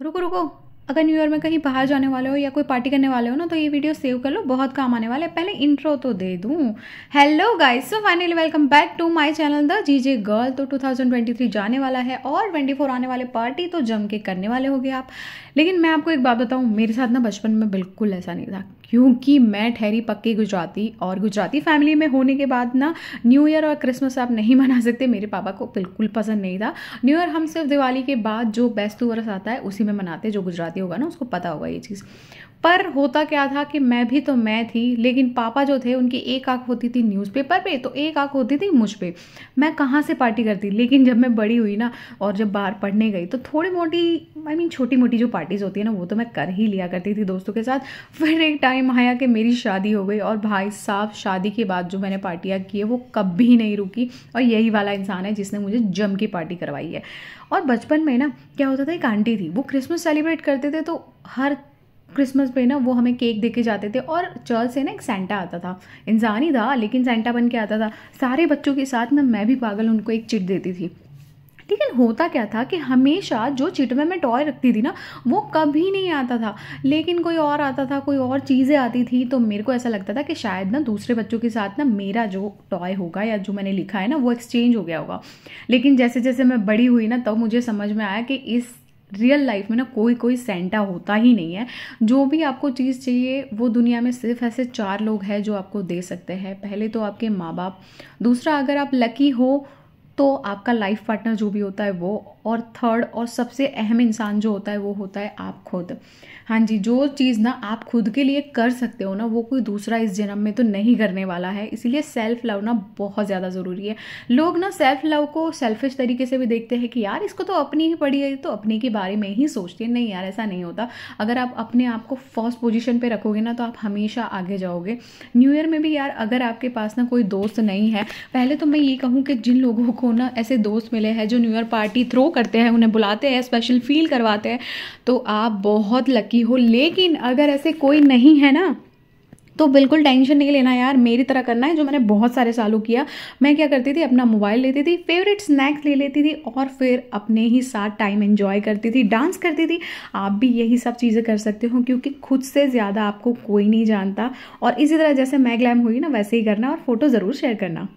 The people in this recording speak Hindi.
रुको रुको। अगर न्यू ईयर में कहीं बाहर जाने वाले हो या कोई पार्टी करने वाले हो ना तो ये वीडियो सेव कर लो। बहुत काम आने वाले पहले इंट्रो तो दे दूँ। Hello guys so finally welcome back to my channel the GJ girl तो 2023 जाने वाला है और 24 आने वाले पार्टी तो जम के करने वाले होगे आप। लेकिन मैं आपको एक बात बताऊँ, मेरे साथ ना बचपन में बिल्कुल ऐसा नहीं था। क्योंकि मैं ठहरी पक्की गुजराती और गुजराती फैमिली में होने के बाद ना न्यू ईयर और क्रिसमस आप नहीं मना सकते। मेरे पापा को बिल्कुल पसंद नहीं था। न्यू ईयर हम सिर्फ़ दिवाली के बाद जो बेस्ट वर्ष आता है, उसी में मनाते जो गुजराती होगा ना, उसको पता होगा ये चीज़। पर होता क्या था कि मैं भी तो मैं थी, लेकिन पापा जो थे, उनकी एक आँख होती थी न्यूज़पेपर पे तो एक आँख होती थी मुझ पे। मैं कहाँ से पार्टी करती? लेकिन जब मैं बड़ी हुई ना, और जब बाहर पढ़ने गई तो थोड़ी मोटी आई मीन छोटी मोटी जो पार्टीज़ होती है ना, वो तो मैं कर ही लिया करती थी दोस्तों के साथ। फिर एक टाइम आया कि मेरी शादी हो गई और भाई साहब शादी के बाद जो मैंने पार्टियाँ की है, वो कभी नहीं रुकी और यही वाला इंसान है जिसने मुझे जम की पार्टी करवाई है। और बचपन में ना, क्या होता था, एक आंटी थी, वो क्रिसमस सेलिब्रेट करते थे तो हर क्रिसमस पे ना वो हमें केक दे के जाते थे और चर्च से ना एक सेंटा आता था। इंसान ही था, लेकिन सेंटा बन के आता था। सारे बच्चों के साथ ना मैं भी पागल, उनको एक चिट देती थी। लेकिन होता क्या था कि हमेशा जो चिट में मैं टॉय रखती थी ना, वो कभी नहीं आता था। लेकिन कोई और आता था, कोई और चीज़ें आती थी तो मेरे को ऐसा लगता था कि शायद ना दूसरे बच्चों के साथ ना मेरा जो टॉय होगा या जो मैंने लिखा है ना, वो एक्सचेंज हो गया होगा। लेकिन जैसे जैसे मैं बड़ी हुई ना, तब तो मुझे समझ में आया कि इस रियल लाइफ में ना कोई कोई सेंटा होता ही नहीं है। जो भी आपको चीज़ चाहिए, वो दुनिया में सिर्फ़ ऐसे चार लोग हैं जो आपको दे सकते हैं। पहले तो आपके माँ बाप दूसरा अगर आप लकी हो तो आपका लाइफ पार्टनर जो भी होता है वो और थर्ड और सबसे अहम इंसान जो होता है, वो होता है आप खुद। हाँ जी, जो चीज़ ना आप खुद के लिए कर सकते हो ना, वो कोई दूसरा इस जन्म में तो नहीं करने वाला है। इसीलिए सेल्फ लव ना बहुत ज़्यादा ज़रूरी है। लोग ना सेल्फ लव को सेल्फिश तरीके से भी देखते हैं कि यार, इसको तो अपनी ही पड़ी है तो अपने के बारे में ही सोचती है। नहीं यार, ऐसा नहीं होता। अगर आप अपने आप को फ़र्स्ट पोजिशन पर रखोगे ना तो आप हमेशा आगे जाओगे। न्यू ईयर में भी यार, अगर आपके पास ना कोई दोस्त नहीं है, पहले तो मैं ये कहूँ कि जिन लोगों को ना ऐसे दोस्त मिले हैं, जो न्यू ईयर पार्टी थ्रो करते हैं, उन्हें बुलाते हैं स्पेशल फील करवाते हैं तो आप बहुत लकी हो। लेकिन अगर ऐसे कोई नहीं है ना तो बिल्कुल टेंशन नहीं लेना यार, मेरी तरह करना है, जो मैंने बहुत सारे सालों किया। मैं क्या करती थी, अपना मोबाइल लेती थी फेवरेट स्नैक्स ले लेती थी, और फिर अपने ही साथ टाइम एंजॉय करती थी डांस करती थी। आप भी यही सब चीज़ें कर सकते हो, क्योंकि खुद से ज़्यादा आपको कोई नहीं जानता। और इसी तरह जैसे मैं ग्लैम हुई ना, वैसे ही करना, और फ़ोटो ज़रूर शेयर करना।